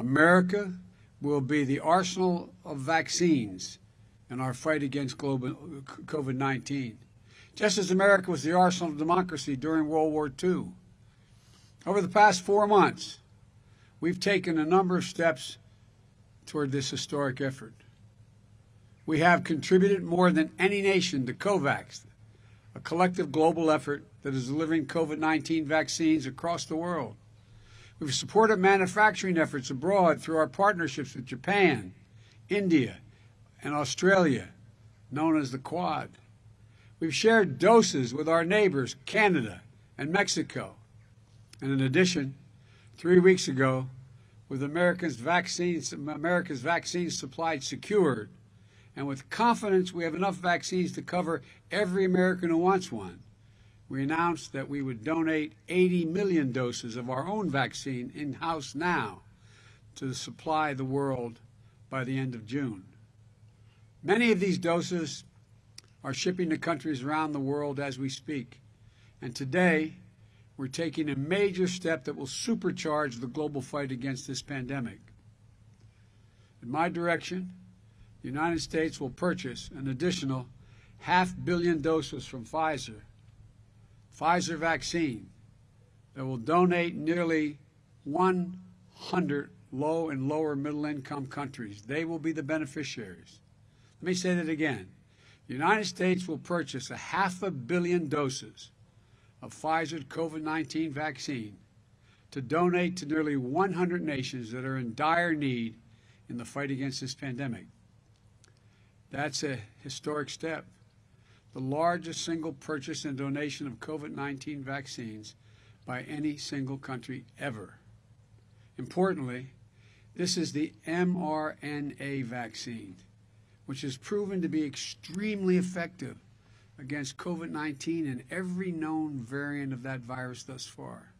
America will be the arsenal of vaccines in our fight against COVID 19, just as America was the arsenal of democracy during World War II. Over the past four months, we've taken a number of steps toward this historic effort. We have contributed more than any nation to COVAX, a collective global effort that is delivering COVID 19 vaccines across the world. We've supported manufacturing efforts abroad through our partnerships with Japan, India, and Australia, known as the Quad. We've shared doses with our neighbors, Canada and Mexico. And in addition, three weeks ago, with America's vaccines, America's vaccines supplied secured, and with confidence we have enough vaccines to cover every American who wants one, we announced that we would donate 80 million doses of our own vaccine in house now to supply the world by the end of June. Many of these doses are shipping to countries around the world as we speak. And today, we're taking a major step that will supercharge the global fight against this pandemic. In my direction, the United States will purchase an additional half billion doses from Pfizer Pfizer vaccine that will donate nearly 100 low and lower middle income countries. They will be the beneficiaries. Let me say that again. The United States will purchase a half a billion doses of Pfizer COVID 19 vaccine to donate to nearly 100 nations that are in dire need in the fight against this pandemic. That's a historic step the largest single purchase and donation of COVID 19 vaccines by any single country ever. Importantly, this is the mRNA vaccine, which has proven to be extremely effective against COVID 19 and every known variant of that virus thus far.